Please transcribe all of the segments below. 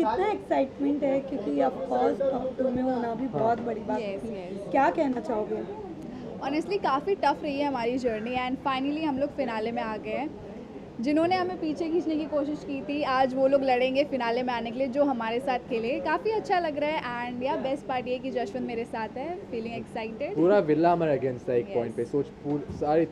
कितना एक्साइटमेंट है क्योंकि ऑफ़ कोर्स टॉप में होना भी बहुत बड़ी बात Yes, थी yes. क्या कहना चाहोगे? ऑनेस्टली काफ़ी टफ रही है हमारी जर्नी एंड फाइनली हम लोग फिनाले में आ गए हैं। जिन्होंने हमें पीछे खींचने की कोशिश की थी आज वो लोग लड़ेंगे फिनाले में आने के लिए जो हमारे साथ खेले काफ़ी अच्छा लग रहा है एंड या बेस्ट पार्ट ये कि जशवंत मेरे साथ है फीलिंग एक्साइटेड पूरा विला हमारे अगेंस्ट था एक Yes. पॉइंट पे। सोच पूर सारे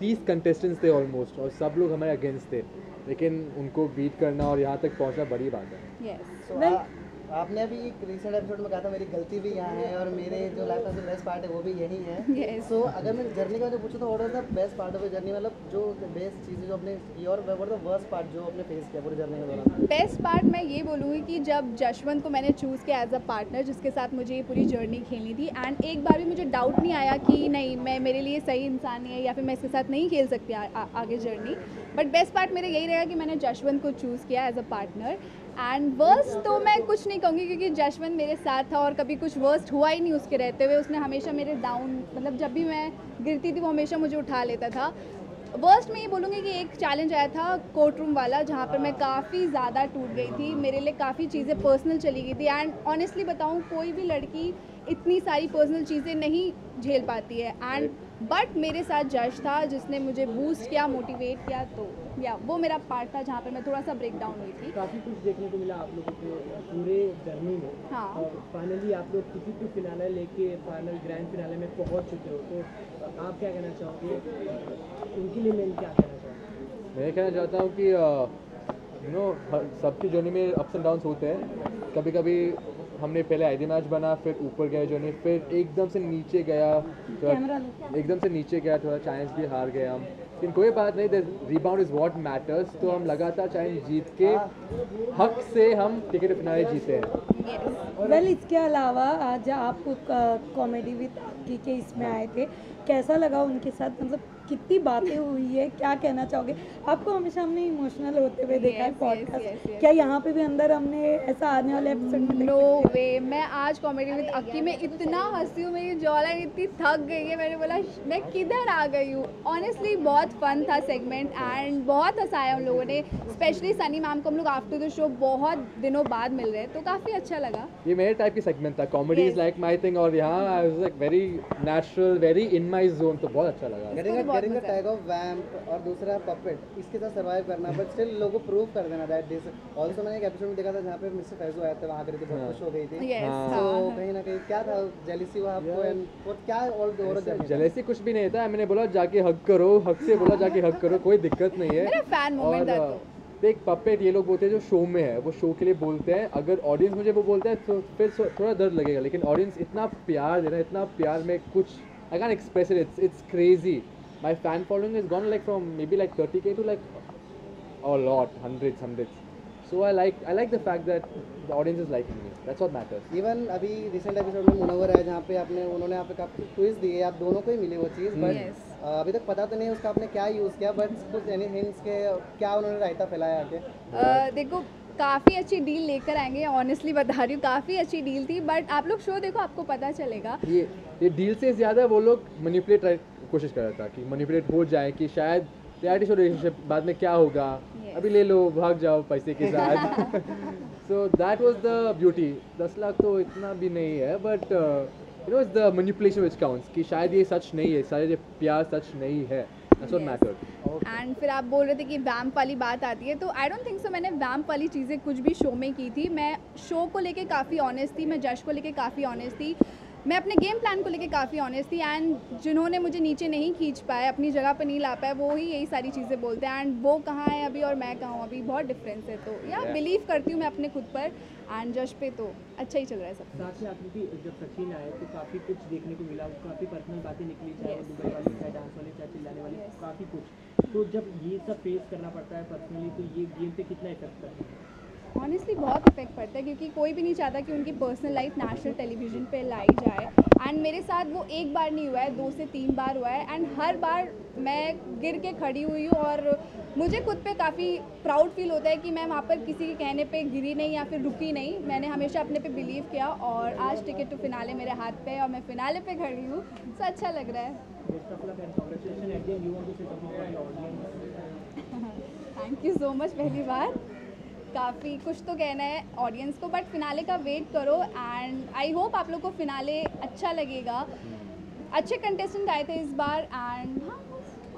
तीस कंटेस्टेंट्स थे ऑलमोस्ट और सब लोग हमारे अगेंस्ट थे। लेकिन उनको बीट करना और यहाँ तक पहुँचना बड़ी बात है। So, Well- आ- आपने अभी एक रिसेंट एपिसोड में कहा था मेरी गलती भी यहाँ है और मेरे जो लाइफ का जो बेस्ट पार्ट है वो भी यही है। सो Yes. सो अगर मैं जर्नी का जो पूछूँ तो what was the best part of journey मतलब जो बेस्ट चीज़ें जो आपने की और व्हाट द वर्स्ट पार्ट जो आपने फेस किया पूरी जर्नी के दौरान? बेस्ट पार्ट मैं ये बोलूँगी कि जब जशवंत को मैंने चूज़ किया एज अ पार्टनर जिसके साथ मुझे ये पूरी जर्नी खेलनी थी एंड एक बार भी मुझे डाउट नहीं आया कि नहीं मैं मेरे लिए सही इंसान नहीं है या फिर मैं इसके साथ नहीं खेल सकती आगे जर्नी बट बेस्ट पार्ट मेरा यही रहेगा कि मैंने जशवंत को चूज़ किया as a partner and worst तो मैं कुछ नहीं कहूँगी क्योंकि जशवंत मेरे साथ था और कभी कुछ वर्स्ट हुआ ही नहीं उसके रहते हुए। उसने हमेशा मेरे डाउन मतलब जब भी मैं गिरती थी वो हमेशा मुझे उठा लेता था। वर्स्ट मैं ये बोलूँगी कि एक चैलेंज आया था कोर्ट रूम वाला जहाँ पर मैं काफ़ी ज़्यादा टूट गई थी। मेरे लिए काफ़ी चीज़ें पर्सनल चली गई थी। एंड ऑनेस्टली बताऊँ, कोई भी लड़की इतनी सारी पर्सनल चीज़ें नहीं झेल पाती है। एंड बट मेरे साथ जज था जिसने मुझे बूस्ट किया मोटिवेट किया तो या वो मेरा पार्ट था जहाँ पर मैं थोड़ा सा ब्रेक डाउन हुई थी। काफ़ी कुछ देखने को मिला आप लोगों को पूरे जर्नी में। हाँ। और फाइनली आप लोग किसी टू फिनाले लेके फाइनल ग्रैंड फिनाले में पहुँच चुके हो तो आप क्या कहना चाहोगे? उनके लिए मैं क्या कहना चाहूँगा मैं कहना चाहता हूँ कि यू नो सबकी जर्नी में अप्स एंड डाउन्स होते हैं। कभी कभी हमने पहले आईडी बना फिर ऊपर गए जर्नी फिर एकदम से नीचे गया एकदम से नीचे गया थोड़ा चांस भी हार गए हम। लेकिन कोई बात नहीं रिबाउंड इज़ वॉट मैटर्स तो हम लगातार चांस जीत के हक से हम टिकट फिनाले जीते हैं। वेल इसके अलावा आज आप कॉमेडी विद के इसमें आए थे। कैसा लगा उनके साथ? मतलब कितनी बातें हुई है? क्या कहना चाहोगे? आपको हमेशा हमने इमोशनल होते हुए देखा है Yes, yes, podcast yes, yes. क्या यहाँ पे भी अंदर हमने ऐसा आने वाले एपिसोड में नो वे मैं आज कॉमेडी विद अक्की में इतना हँसी हूँ मेरी जॉलाइन इतनी थक गई है। मैंने बोला मैं किधर आ गई हूँ? ऑनेस्टली बहुत फन था सेगमेंट एंड बहुत हंसाया हम लोगों ने। स्पेशली सनी मैम को हम लोग आफ्टर द शो बहुत दिनों बाद मिल रहे हैं तो काफ़ी अच्छा लगा। ये मेरे टाइप की सेगमेंट था। Comedy is like my thing और यहाँ I was like very natural very in my zone तो बहुत अच्छा लगा। Getting getting tag of vamp और दूसरा पपेट इसके साथ सर्वाइव करना बट स्टिल लोगों को प्रूव कर देना दैट दिस आल्सो मैंने एक एपिसोड में देखा था जहाँ पे मिस्टर फैजू आया था वहाँ थी बहुत खुश हो गई थी। यस हाँ। तो हाँ। कहीं ना कहीं क्या था जेलिसी हुआ आपको एंड और क्या और और जलेसी कुछ भी नहीं था। मैंने बोला जाके हक करो हक से बोला जाके हक करो कोई दिक्कत नहीं है। मेरा fan moment था तो। देख पपेट ये लोग बोलते हैं जो शो में है वो शो के लिए बोलते हैं। अगर ऑडियंस मुझे वो बोलते हैं तो फिर थोड़ा दर्द लगेगा लेकिन ऑडियंस इतना प्यार दे रहा है इतना प्यार में कुछ I can express it it's it's crazy my fan following is gone like from maybe like 30k to like a lot hundreds hundreds so i like i like the fact that the audience is liking me that's what matters even अभी recent episode में मुनवर है जहाँ पे आपने उन्होंने आप काफी quiz दिए आप दोनों को ही मिली वो चीज़ बट Yes. अभी तक पता तो नहीं उसका आपने क्या यूज़ किया बट कुछ एनी हिंट्स के क्या उन्होंने रायता फैलाया आके अ, देखो काफ़ी अच्छी डील लेकर आएँगे ऑनेस्टली बता रही हूँ काफ़ी अच्छी डील थी बट आप लोग शो देखो आपको पता चलेगा। ये ये डील से ज़्यादा वो लोग मनीपुलेट कोशिश कर रहा था कि मनिपुलेट हो जाए कि शायद रियलिटी शो रिलेशनशिप बाद में क्या होगा। Yes. अभी ले लो भाग जाओ पैसे के साथ। So that was the beauty दस लाख तो इतना भी नहीं है but you know it's the manipulation which counts कि शायद ये सच नहीं है शायद ये प्यार सच नहीं है। एंड फिर आप बोल रहे थे कि वैम्प वाली बात आती है तो आई डोंट थिंक सो मैंने वैम्प वाली चीज़ें कुछ भी शो में की थी। मैं शो को लेके काफ़ी ऑनेस्ट थी मैं जश को लेके काफ़ी ऑनेस्ट थी। मैं अपने गेम प्लान को लेके काफ़ी ऑनेस्ट थी एंड जिन्होंने मुझे नीचे नहीं खींच पाए अपनी जगह पर नहीं ला पाए वो ही यही सारी चीज़ें बोलते हैं एंड वो कहाँ है अभी और मैं कहाँ हूँ अभी बहुत डिफरेंस है तो या Yeah. बिलीव करती हूँ मैं अपने खुद पर एंड जश पे तो अच्छा ही चल रहा है सब साथ ही आकृति जब सचिन आए तो काफ़ी कुछ देखने को मिला काफ़ी पर्सनल बातें निकली चाहे दुबई वाली चाहे डांस वाली चाहे चिल्लाने वाली. काफ़ी कुछ तो जब ये सब फेस करना पड़ता है पर्सनली तो ये गेम पे कितना इफ़ेक्ट करता है ऑनेस्टली बहुत इफ़ेक्ट पड़ता है क्योंकि कोई भी नहीं चाहता कि उनकी पर्सनल लाइफ नेशनल टेलीविज़न पे लाई जाए। एंड मेरे साथ वो एक बार नहीं हुआ है दो से तीन बार हुआ है। एंड हर बार मैं गिर के खड़ी हुई हूँ और मुझे खुद पे काफ़ी प्राउड फील होता है कि मैं वहाँ पर किसी के कहने पे गिरी नहीं या फिर रुकी नहीं। मैंने हमेशा अपने पे बिलीव किया और आज टिकट टू फिनाले मेरे हाथ पे और मैं फिनाले पे खड़ी हूँ। सो अच्छा लग रहा है। थैंक यू सो मच पहली बार। काफ़ी कुछ तो कहना है ऑडियंस को बट फिनाले का वेट करो एंड आई होप आप लोग को फिनाले अच्छा लगेगा। अच्छे कंटेस्टेंट आए थे इस बार and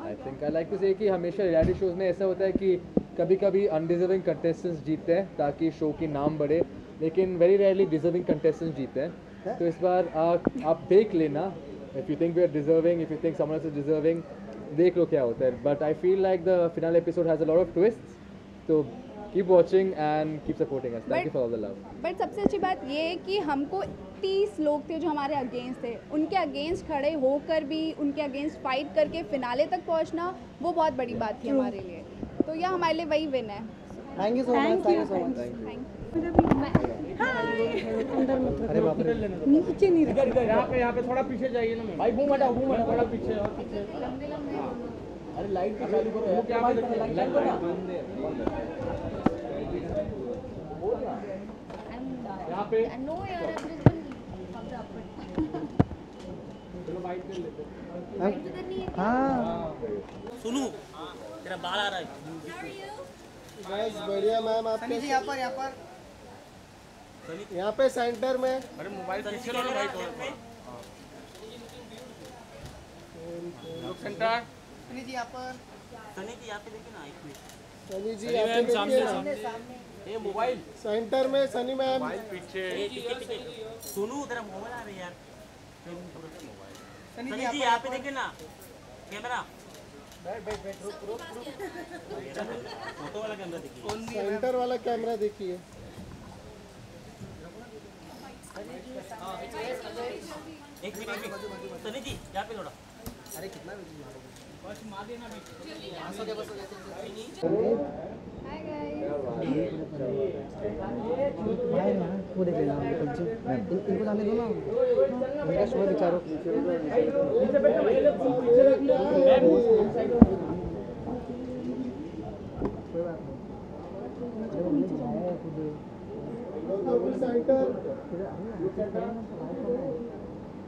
I think I like to say कि हमेशा रियलिटी शोज़ में ऐसा होता है कि कभी कभी अनडिजर्विंग कंटेस्टेंट्स जीतते हैं ताकि शो की नाम बढ़े लेकिन वेरी रेयरली डिजर्विंग कंटेस्टेंट्स जीते हैं। तो इस बार आ, आप देख लेना if you think we are deserving if you think someone is deserving देख लो क्या होता है। But I feel like the finale episode has a lot of twist तो keep watching and keep supporting us thank you for all the love but सबसे अच्छी बात ये है कि हमको तीस लोग थे जो हमारे अगेंस्ट थे। उनके अगेंस्ट खड़े होकर भी उनके अगेंस्ट फाइट करके फिनाले तक पहुँचना वो बहुत बड़ी बात थी हमारे लिए। तो यह हमारे लिए वही विन है। Thank you so much thank you so much thank अंदर मत नीचे नहीं यहाँ पे यहाँ पे थोड़ा पीछे जाइए ना भाई घूम हटाओ घूम हटाओ थोड़ा पीछे और पीछे। अरे लाइट चालू करो क्या बात है? लाइट यहाँ पे चलो बाइक कर लेते हैं। हाँ तेरा बाल आ रहा है। बस बढ़िया मैम आपके यहाँ पर यहाँ पर। यहाँ पे सेंटर में। अरे मोबाइल पीछे लो ना भाई थोड़ा सा। लोग सेंटर सनी जी यहाँ पे देखिए ना एक मिनट। सनी जी यहाँ पे देखिए ना। ये मोबाइल। सेंटर में सनी मैम। मोबाइल पीछे। टिके तेरा मोबाइल आ रहा है यार। सनी जी यहाँ पे देखिए ना। कैमरा। फ़ोटो वाला कैमरा देखिए। सेंटर वाला कैमरा देखिए। एक मिनट सनी जी यहाँ पे थोड़ा वो देख लेना इनको जाने दो ना मेरा शो है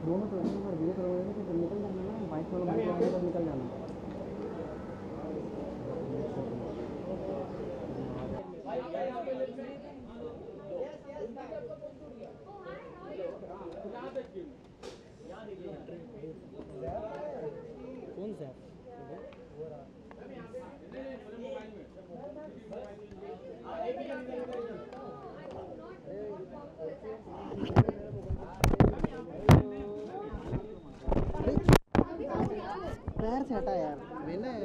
दोनों तरफ़ से अगर वीडियो करोगे तो निकल जाना ना बाइक वाला निकल जाना कौन सा पैर से हटा यार। विनय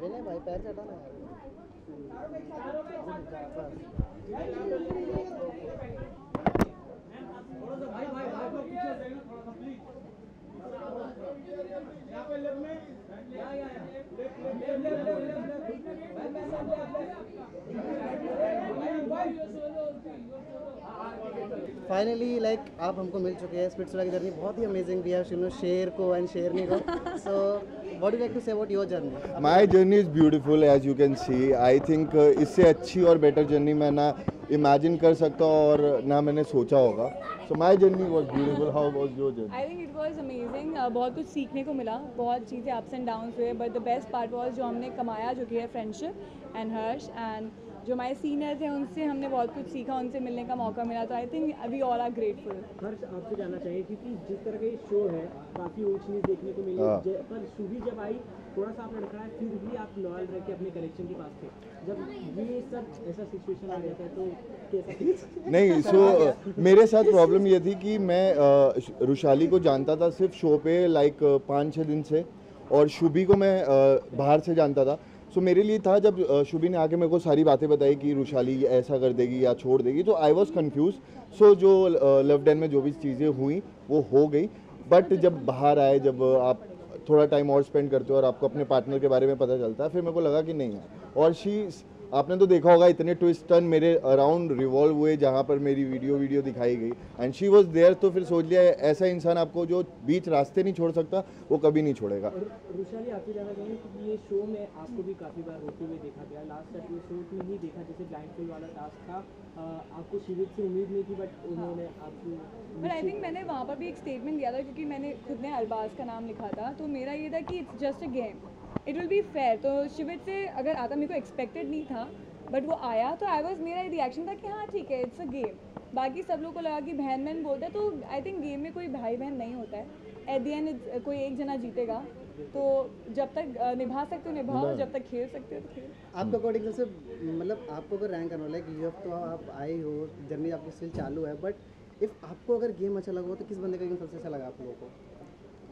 विनय भाई पैर से हटा ना यार। फाइनली लाइक आप हमको मिल चुके हैं स्पिट्सविला की जर्नी बहुत ही अमेजिंग भी है शेर को एंड शेरनी को। So what do like to say about your journey my journey is beautiful as you can see I think इससे अच्छी और बेटर जर्नी मैं ना इमेजिन कर सकता हूँ और ना मैंने सोचा होगा। So my journey was beautiful how was your journey I think it was amazing बहुत कुछ सीखने को मिला। बहुत चीज़ें अप्स एंड डाउन्स हुए but the best part was जो हमने कमाया जो कि है फ्रेंडशिप एंड हर्ष एंड जो हमारे सीनियर थे उनसे हमने बहुत कुछ सीखा उनसे मिलने का मौका मिला तो I think we all are grateful Harsh आपसे जानना चाहिए क्योंकि जिस तरह का ये शो है काफ़ी ऊंच नीच देखने को मिली। हाँ। पर सुभी जब आई थोड़ा सा आप लड़का है फिर भी आप लॉयल रह के अपने कलेक्शन के पास थे। जब ये सब ऐसा सिचुएशन आ जाता है तो कैसा नहीं सो so, मेरे साथ प्रॉब्लम ये थी कि मैं रुशाली को जानता था सिर्फ़ शो पे लाइक पाँच छः दिन से और शुभी को मैं बाहर से जानता था। सो मेरे लिए था जब शुभी ने आके मेरे को सारी बातें बताई कि रुशाली ऐसा कर देगी या छोड़ देगी तो आई वॉज़ कन्फ्यूज़ सो जो लव डैन में जो भी चीज़ें हुई, वो हो गई. बट जब बाहर आए, जब आप थोड़ा टाइम और स्पेंड करते हो और आपको अपने पार्टनर के बारे में पता चलता है, फिर मेरे को लगा कि नहीं यार. और शी आपने तो देखा होगा इतने ट्विस्ट टर्न मेरे अराउंड रिवॉल्व हुए जहाँ पर मेरी वीडियो वीडियो दिखाई गई। एंड शी वॉज़ देयर तो फिर सोच लिया ऐसा इंसान आपको जो बीच रास्ते नहीं छोड़ सकता वो कभी नहीं छोड़ेगा। रुशाली आपसे जानना चाहेंगे क्योंकि ये शो में आपको भी काफ़ी बार रोते हुए देखा गया। लास्ट एपिसोड में ही देखा जैसे ब्लाइंड फुल वाला टास्क था। आपको शिविर से उम्मीद नहीं थी बट उन्होंने आपको बट आई थिंक मैंने वहाँ पर भी एक स्टेटमेंट दिया था क्योंकि मैंने खुद ने अरबाज का नाम लिखा था। तो मेरा ये था कि it's just a game it will be fair तो शिविर से अगर आता मेरे को एक्सपेक्टेड नहीं था बट वो आया तो आई वॉज़ मेरा रिएक्शन था कि हाँ ठीक है इट्स अ गेम बाकी सब लोग को लगा कि बहन बहन बोलते हैं तो आई थिंक गेम में कोई भाई बहन नहीं होता है. एट दी एंड कोई एक जना जीतेगा. तो जब तक निभा सकते हो निभाओ जब तक खेल सकते हो तो खेलो। आपके अकॉर्डिंग सबसे मतलब आपको अगर रैंक करना लाइक यू तो आप आए हो जर्नी आपकी स्टिल चालू है बट इफ़ आपको अगर गेम अच्छा लगा हो तो किस बंदे का गेम सबसे अच्छा लगा आप लोगों को?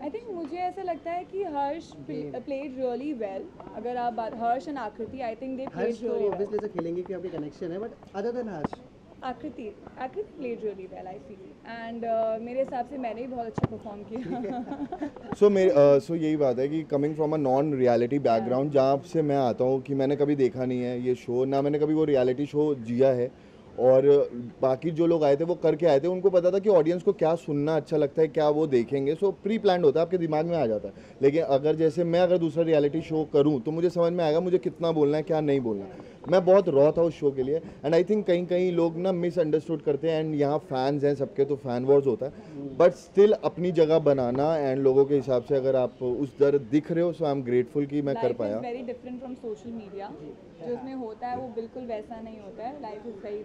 आई थिंक मुझे ऐसा लगता है कि हर्ष प्लेड रियली वेल अगर आप बात Harsh and Aakriti I think they played really well obviously से खेलेंगे कि आपकी कनेक्शन है but other then Harsh? Aakriti Aakriti played really well I feel and मेरे हिसाब से मैंने भी बहुत अच्छा परफॉर्म किया. सो मेरे सो यही बात है कि coming from a non reality background जहाँ से मैं आता हूँ कि मैंने कभी देखा नहीं है ये शो ना मैंने कभी वो रियलिटी शो जिया है और बाकी जो लोग आए थे वो करके आए थे। उनको पता था कि ऑडियंस को क्या सुनना अच्छा लगता है क्या वो देखेंगे। सो प्री प्लान होता है आपके दिमाग में आ जाता है। लेकिन अगर जैसे मैं अगर दूसरा रियलिटी शो करूँ तो मुझे समझ में आएगा मुझे कितना बोलना है क्या नहीं बोलना है। मैं बहुत रॉ था उस शो के लिए। एंड आई थिंक कहीं कहीं लोग ना मिसअंडरस्टूड करते हैं। एंड यहाँ फैंस हैं सबके तो फ़ैन वॉर्स होता है। बट स्टिल अपनी जगह बनाना एंड लोगों के हिसाब से अगर आप उस दर दिख रहे हो सो आई एम ग्रेटफुल कि मैं कर पाया। Very different from social media जो उसमें होता है वो बिल्कुल वैसा नहीं होता है। लाइफ इज़ वेरी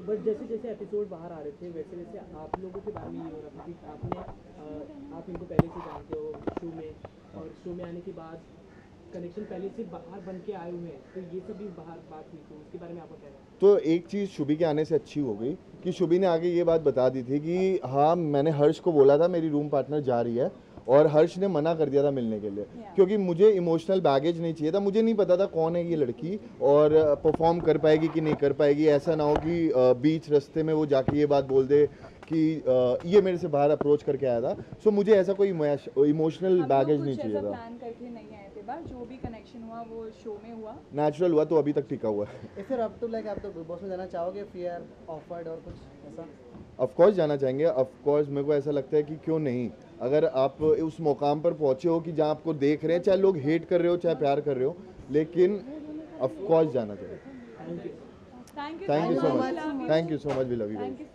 बट जैसे जैसे एपिसोड बाहर आ रहे थे, वैसे वैसे आप लोगों के बारे में ये हो रहा था कि आपने आप इनको पहले से जानते हो शो में और शो में आने के बाद कनेक्शन पहले से बाहर बन के आए हुए हैं तो ये सब भी बाहर बात हुई तो उसके बारे में आपको क्या कहना है तो एक चीज़ शुभी के आने से अच्छी हो गई कि शुभी ने आगे ये बात बता दी थी कि हाँ मैंने हर्ष को बोला था, मेरी रूम पार्टनर जा रही है और हर्ष ने मना कर दिया था मिलने के लिए। Yeah. क्योंकि मुझे इमोशनल बैगेज नहीं चाहिए था। मुझे नहीं पता था कौन है ये लड़की और परफॉर्म कर पाएगी कि नहीं कर पाएगी। ऐसा ना हो कि बीच रस्ते में वो जाके ये बात बोल दे कि ये मेरे से बाहर अप्रोच करके आया था। सो मुझे ऐसा कोई इमोशनल बैगेज नहीं चाहिए था। प्लान करके नहीं आए थे बाहर जो भी कनेक्शन हुआ वो शो में हुआ। नेचुरल हुआ तो अभी तक टिका हुआ। है अप टू लाइक आप तो बिग बॉस में जाना चाहोगे फिर ऑफर्ड और कुछ ऐसा? ऑफकोर्स जाना चाहेंगे। मेरे को ऐसा लगता है कि क्यों नहीं? अगर आप उस मुकाम पर पहुँचे हो कि जहाँ आपको देख रहे हैं चाहे लोग हेट कर रहे हो चाहे प्यार कर रहे हो लेकिन ऑफकोर्स जाना चाहिए। Thank you so much thank you so much we love you thank you